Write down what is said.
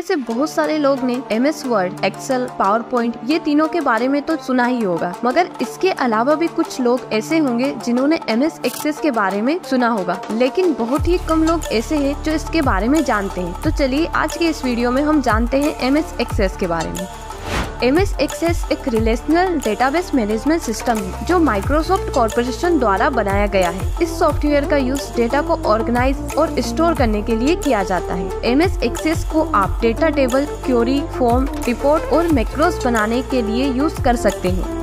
में से बहुत सारे लोग ने M S Word Excel PowerPoint ये तीनों के बारे में तो सुना ही होगा। मगर इसके अलावा भी कुछ लोग ऐसे होंगे जिन्होंने एम एस एक्सेस के बारे में सुना होगा। लेकिन बहुत ही कम लोग ऐसे हैं जो इसके बारे में जानते हैं। तो चलिए आज के इस वीडियो में हम जानते हैं एम एस एक्सेस के बारे में। एम एस एक्सेस एक रिलेशनल डेटाबेस मैनेजमेंट सिस्टम है, जो माइक्रोसॉफ्ट कॉरपोरेशन द्वारा बनाया गया है। इस सॉफ्टवेयर का यूज़ डेटा को ऑर्गेनाइज और स्टोर करने के लिए किया जाता है। एम एस एक्सेस को आप data table query form report और मैक्रोस बनाने के लिए यूज़ कर सकते हैं।